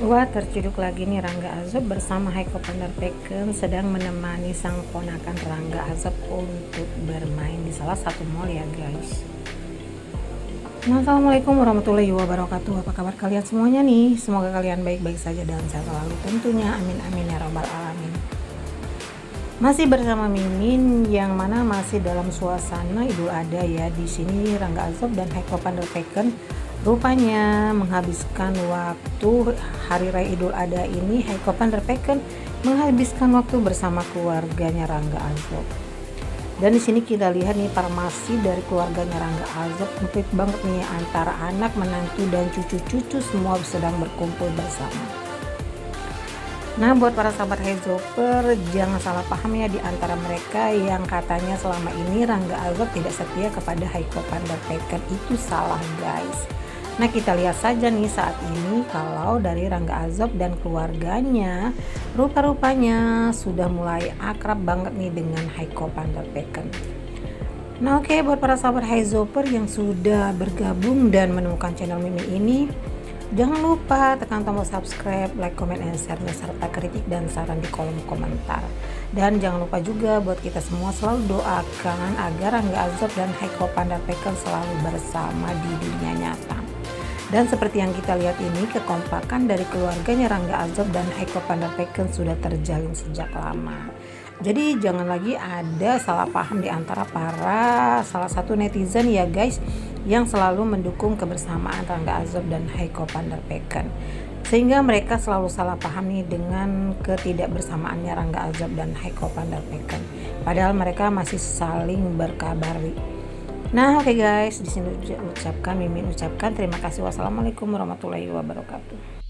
Wah terciduk lagi nih Rangga Azob bersama Haiko Pandarpeken sedang menemani sang ponakan Rangga Azob untuk bermain di salah satu mall ya guys. Assalamualaikum warahmatullahi wabarakatuh. Apa kabar kalian semuanya nih? Semoga kalian baik-baik saja dan sehat selalu tentunya. Amin amin ya robbal alamin. Masih bersama Mimin yang mana masih dalam suasana Idul Adha ya. Di sini Rangga Azob dan Haiko Pandarpeken Rupanya menghabiskan waktu Hari Raya Idul Adha ini Heiko van menghabiskan waktu bersama keluarganya Rangga Azob. Dan di sini kita lihat nih farmasi dari keluarganya Rangga Azob komplit banget nih antara anak, menantu dan cucu-cucu semua sedang berkumpul bersama. Nah buat para sahabat Hezoper jangan salah paham ya di antara mereka yang katanya selama ini Rangga Azob tidak setia kepada Heiko van itu salah guys Nah kita lihat saja nih saat ini kalau dari Rangga Azob dan keluarganya rupa-rupanya sudah mulai akrab banget nih dengan Haiko Panderpeken. Nah oke okay, buat para sahabat Haizoper yang sudah bergabung dan menemukan channel Mimi ini Jangan lupa tekan tombol subscribe, like, comment, and share serta kritik dan saran di kolom komentar. Dan jangan lupa juga buat kita semua selalu doakan agar Rangga Azob dan Haiko Pandarpeken selalu bersama di dunia nyata. Dan seperti yang kita lihat ini, kekompakan dari keluarganya Rangga Azob dan Haiko Pandarpeken sudah terjalin sejak lama. Jadi jangan lagi ada salah paham di antara para salah satu netizen ya guys yang selalu mendukung kebersamaan Rangga Azob dan Haiko Pandarpeken. Sehingga mereka selalu salah paham nih dengan ketidakbersamaannya Rangga Azob dan Haiko Pandarpeken. Padahal mereka masih saling berkabari Nah, oke okay guys, di sini ucapkan Mimin ucapkan terima kasih. Wassalamualaikum warahmatullahi wabarakatuh.